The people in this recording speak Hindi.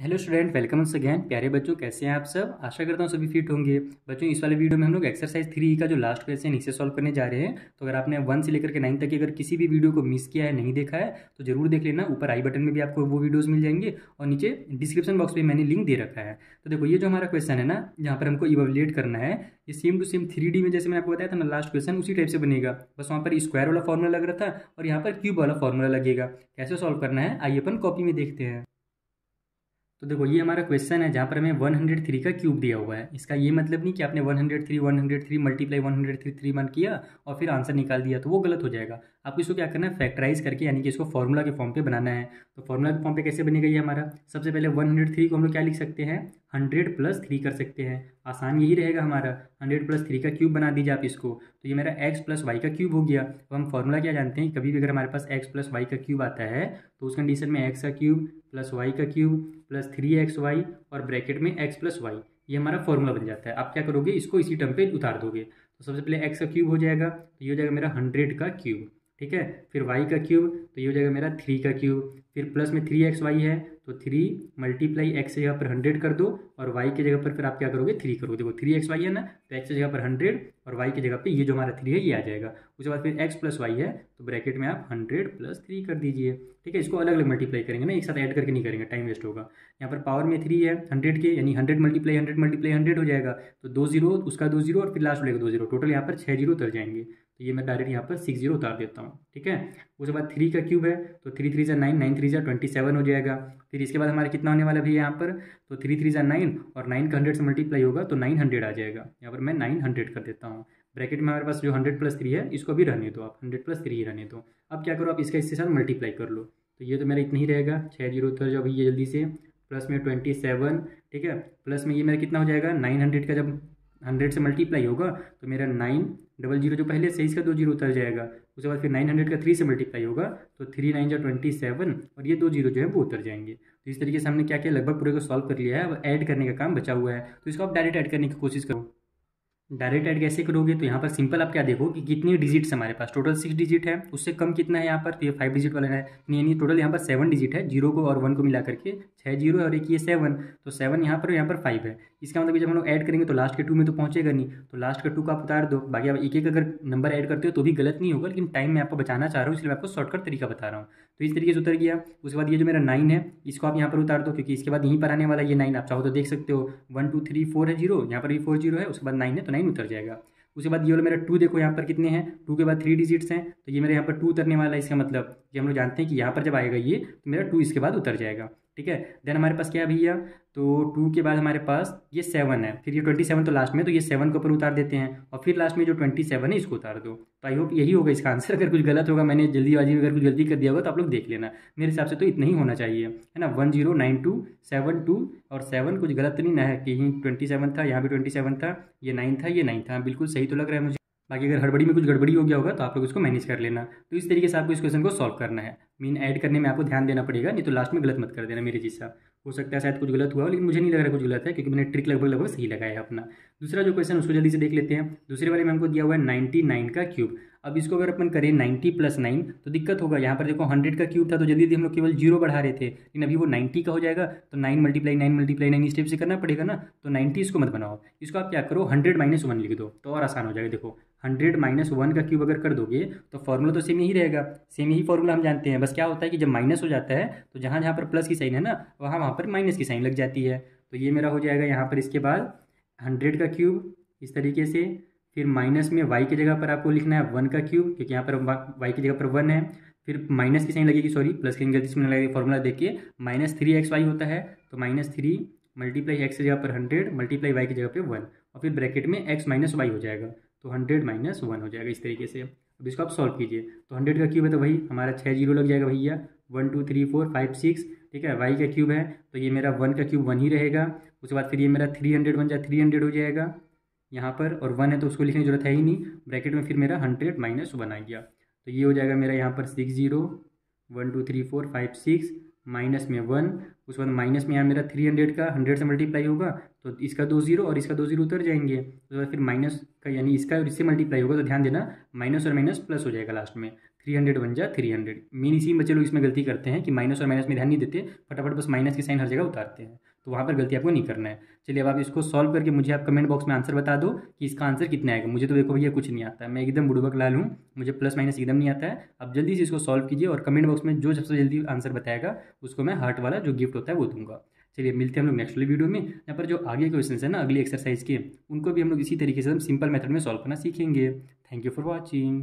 हेलो स्टूडेंट वेलकम अगेन प्यारे बच्चों, कैसे हैं आप सब? आशा करता हूँ सभी फिट होंगे। बच्चों, इस वाले वीडियो में हम लोग एक्सरसाइज थ्री का जो लास्ट क्वेश्चन इसे सॉल्व करने जा रहे हैं। तो अगर आपने वन से लेकर के नाइन तक की अगर किसी भी वीडियो को मिस किया है, नहीं देखा है तो ज़रूर देख लेना। ऊपर आई बटन में भी आपको वो वीडियोज़ मिल जाएँगे और नीचे डिस्क्रिप्शन बॉक्स में मैंने लिंक दे रखा है। तो देखो, ये जो हमारा क्वेश्चन है ना जहाँ पर हमको इवोलेट करना है। ये सेम टू सेम थ्री में जैसे मैंने आपको बताया था ना लास्ट क्वेश्चन उसी टाइप से बनेगा। बस वहाँ पर स्क्वायर वाला फॉर्मूला लग रहा था और यहाँ पर क्यूब वाला फॉर्मूला लगेगा। कैसे सॉल्व करना है? आइए अपन कॉपी में देखते हैं। तो देखो, ये हमारा क्वेश्चन है, जहाँ पर हमें 103 का क्यूब दिया हुआ है। इसका ये मतलब नहीं कि आपने 103 103 मल्टीप्लाई 103 थ्री थ्री मन किया और फिर आंसर निकाल दिया तो वो गलत हो जाएगा। आपको इसको क्या करना है? फैक्टराइज करके, यानी कि इसको फॉर्मूला के फॉर्म पे बनाना है। तो फॉर्मूला के फॉर्म पे कैसे बनेगा ये हमारा? सबसे पहले वन हंड्रेड थ्री को हम लोग क्या लिख सकते हैं? हंड्रेड प्लस थ्री कर सकते हैं। आसान यही रहेगा हमारा। हंड्रेड प्लस थ्री का क्यूब बना दीजिए आप इसको। तो ये मेरा एक्स प्लस वाई का क्यूब हो गया। तो हम फॉर्मूला क्या जानते हैं? कभी भी अगर हमारे पास एक्स प्लस वाई का क्यूब आता है तो उस कंडीशन में एक्स का क्यूब प्लस वाई का cube plus three X Y और ब्रैकेट में एक्स प्लस वाई ये हमारा फॉर्मूला बन जाता है। आप क्या करोगे? इसको इसी टर्म पे उतार दोगे। तो सबसे पहले एक्स का क्यूब हो जाएगा। तो ये हो जाएगा मेरा हंड्रेड का क्यूब ठीक है? फिर वाई का क्यूब तो ये हो जाएगा मेरा थ्री का क्यूब फिर प्लस में थ्री एक्स वाई है तो थ्री मल्टीप्लाई एक्स जगह पर हंड्रेड कर दो और वाई की जगह पर फिर आप क्या करोगे? थ्री करोगे। देखो थ्री एक्स वाई है ना तो एक्स जगह पर हंड्रेड और वाई की जगह पे ये जो हमारा थ्री है, ये आ जाएगा। उसके बाद फिर एक्स प्लस वाई है तो ब्रैकेट में आप हंड्रेड प्लस थ्री कर दीजिए। ठीक है? इसको अलग अलग मल्टीप्लाई करेंगे ना, एक साथ ऐड करके नहीं करेंगे टाइम वेस्ट होगा। यहाँ पर पावर में थ्री है हंड्रेड के, यानी hundred multiply hundred multiply hundred हो जाएगा। तो दो ज़ीरो उसका दो ज़ीरो और फिर लास्ट मिलेगा दो ज़ीरो टोटल यहाँ पर छः ज़ीरो उतर जाएँगे। तो ये मैं डायरेक्ट यहाँ पर सिक्स ज़ीरो उतार देता हूँ, ठीक है? उसके बाद थ्री का क्यूब है तो थ्री थ्री ज़ा नाइन नाइन थ्री ज़ा ट्वेंटी सेवन हो जाएगा। फिर इसके बाद हमारा कितना होने वाला भी है यहाँ पर? तो थ्री थ्री ज़ा नाइन और नाइन का हंड्रेड से मल्टीप्लाई होगा तो नाइन हंड्रेड आ जाएगा। यहाँ पर मैं नाइन हंड्रेड कर देता हूँ। ब्रैकेट में हमारे पास जो हंड्रेड प्लस थ्री है, इसको भी रहने दो आप। हंड्रेड प्लस थ्री ही रहने दो। अब क्या करो आप इसका इसके साथ मल्टीप्लाई कर लो। तो ये तो मेरा इतना ही रहेगा। छः ज़ीरो उतर जाओ भैया जल्दी से। प्लस में ट्वेंटी सेवन ठीक है? प्लस में ये मेरा कितना हो जाएगा? नाइन हंड्रेड का जब हंड्रेड से मल्टीप्लाई होगा तो मेरा नाइन डबल ज़ीरो जो पहले से इसका दो ज़ीरो उतर जाएगा, उसके बाद फिर नाइन हंड्रेड का थ्री से मल्टीप्लाई होगा तो थ्री नाइन जो ट्वेंटी सेवन और ये दो ज़ीरो जो है वो उतर जाएँगे। तो इस तरीके से हमने क्या किया लगभग पूरे को सॉल्व कर लिया है, अब ऐड करने का काम बचा हुआ है तो इसको आप डायरेक्ट ऐड करने की कोशिश करो। डायरेक्ट ऐड कैसे करोगे? तो यहाँ पर सिंपल आप क्या देखो कि कितनी डिजिट्स हमारे पास। टोटल सिक्स डिजिट है, उससे कम कितना है यहाँ पर? तो ये फाइव डिजिट वाला है। यानी टोटल यहाँ पर सेवन डिजिट है ज़ीरो को और वन को मिला करके छः ज़ीरो और एक ये सेवन तो सेवन यहाँ पर यहाँ पर फाइव है। इसका मतलब जब हम लोग ऐड करेंगे तो लास्ट के टू में तो पहुँचेगा नहीं। तो लास्ट का टू का आप उतार दो। बाकी आप एक एक अगर नंबर ऐड करते हो तो भी गलत नहीं होगा, लेकिन टाइम मैं आपको बचाना चाह रहा हूँ, इसलिए मैं आपको शॉर्टकट तरीका बता रहा हूँ। तो इस तरीके से उतर गया। उसके बाद ये जो मेरा नाइन है, इसको आप यहाँ पर उतार दो, क्योंकि इसके बाद यहीं पर आने वाला ये नाइन आप चाहो तो देख सकते हो। वन टू थ्री फोर है ज़ीरो यहाँ पर भी फोर ज़ीरो है, उसके बाद नाइन है तो नाइन उतर जाएगा। उसके बाद ये वाला मेरा टू देखो यहाँ पर कितने हैं? टू के बाद थ्री डिजिट्स हैं। तो ये मेरे यहाँ पर टू उतरने वाला है इसका मतलब। कि हम लोग जानते हैं कि यहाँ पर जब आएगा ये तो मेरा टू इसके बाद उतर जाएगा। ठीक है? देन हमारे पास क्या है भैया? तो टू के बाद हमारे पास ये सेवन है। फिर ये ट्वेंटी सेवन तो लास्ट में तो ये सेवन के ऊपर उतार देते हैं। और फिर लास्ट में जो ट्वेंटी सेवन है, इसको उतार दो। तो आई होप यही होगा इसका आंसर अगर कुछ गलत होगा, मैंने जल्दीबाजी में अगर कुछ गलती कर दिया होगा तो आप लोग देख लेना। मेरे हिसाब से तो इतना ही होना चाहिए। है ना? One zero nine two seven two और सेवन कुछ गलत नहीं ना है। कहीं ट्वेंटी सेवन था, यहाँ भी ट्वेंटी सेवन था, ये नाइन था, ये नाइन था। बिल्कुल सही तो लग रहा है मुझे। बाकी अगर हड़बड़ी में कुछ गड़बड़ी हो गया होगा तो आप लोग इसको मैनेज कर लेना। तो इस तरीके से आपको इस क्वेश्चन को सॉल्व करना है। मीन ऐड करने में आपको ध्यान देना पड़ेगा, नहीं तो लास्ट में गलत मत कर देना मेरे जैसा। हो सकता है शायद कुछ गलत हुआ लेकिन मुझे नहीं लग रहा कुछ गलत है, क्योंकि मैंने ट्रिक लगभग लगभग सही लगाया है अपना। दूसरा जो क्वेश्चन उसको जल्दी से देख लेते हैं। दूसरे वाले में हमको दिया हुआ है नाइन्टी नाइन का क्यूब अब इसको अगर अपन करें नाइन्टी प्लस नाइन तो दिक्कत होगा। यहाँ पर देखो, हंड्रेड का क्यूब था तो जल्दी जल्दी हम लोग केवल ज़ीरो बढ़ा रहे थे। लेकिन अभी वो नाइन्टी का हो जाएगा तो nine multiply nine multiply nine step से करना पड़ेगा ना तो नाइन्टी इसको मत बनाओ। इसको आप क्या करो, हंड्रेड माइनस वन लिख दो तो और आसान हो जाएगा। देखो, हंड्रेड माइनस वन का क्यूब अगर कर दोगे तो फॉर्मूला तो सेम ही रहेगा। सेम ही फॉर्मूला हम जानते हैं। बस क्या होता है कि जब माइनस हो जाता है तो जहाँ जहाँ पर प्लस की साइन है ना, वहाँ वहाँ पर माइनस की साइन लग जाती है। तो ये मेरा हो जाएगा यहाँ पर इसके बाद हंड्रेड का क्यूब, इस तरीके से फिर माइनस में वाई की जगह पर आपको लिखना है वन का क्यूब, क्योंकि यहाँ पर वाई की जगह पर वन है। फिर माइनस की साइन लगेगी सॉरी प्लस की गलती से लगेगी फॉर्मूला देखिए, माइनस थ्री एक्स वाई होता है तो माइनस थ्री मल्टीप्लाई एक्स की जगह पर हंड्रेड मल्टीप्लाई वाई की जगह पर वन और फिर ब्रैकेट में एक्स माइनस वाई हो जाएगा तो हंड्रेड माइनस वन हो जाएगा इस तरीके से। अब इसको आप सॉल्व कीजिए तो हंड्रेड का क्यूब है तो भाई हमारा छः ज़ीरो लग जाएगा भैया। One two three four five six ठीक है वाई का क्यूब है तो ये मेरा वन का क्यूब वन ही रहेगा, उसके बाद फिर ये मेरा थ्री हंड्रेड बन जाए थ्री हंड्रेड हो जाएगा। यहाँ पर और वन है तो उसको लिखने की ज़रूरत है ही नहीं। ब्रैकेट में फिर मेरा हंड्रेड माइनस वन आ गया। तो ये हो जाएगा मेरा यहाँ पर six zero, one, two, three, four, five, six, minus में वन। उसके बाद माइनस में यहाँ मेरा थ्री हंड्रेड का, हंड्रेड से मल्टीप्लाई होगा तो इसका दो ज़ीरो और इसका दो ज़ीरो उतर जाएँगे। उसके बाद फिर माइनस का यानी इसका और इससे मल्टीप्लाई होगा तो ध्यान देना, माइनस और माइनस प्लस हो जाएगा लास्ट में। थ्री हंड्रेड वन जा थ्री हंड्रेड। मेन इसी बच्चे लोग इसमें गलती करते हैं कि माइनस और माइनस में ध्यान नहीं देते, फटाफट बस माइनस की साइन हर जगह उतारते हैं। तो वहाँ पर गलती आपको नहीं करना है। चलिए, अब आप इसको सॉल्व करके मुझे आप कमेंट बॉक्स में आंसर बता दो कि इसका आंसर कितना आएगा। मुझे तो देखो भैया कुछ नहीं आता। है मैं एकदम बुड़बक लाल हूँ। मुझे प्लस माइनस एकदम नहीं आता है। अब जल्दी से इसको सॉल्व कीजिए और कमेंट बॉक्स में जो सबसे जल्दी आंसर बताएगा, उसको मैं हार्ट वाला जो गिफ्ट होता है वो दूँगा। चलिए, मिलते हैं हम लोग नेक्स्ट वाली वीडियो में। यहाँ पर जो आगे क्वेश्चन है ना, अगली एक्सरसाइज के, उनको भी हम लोग इसी तरीके से हम सिंपल मेथड में सॉल्व करना सीखेंगे। Thank you for watching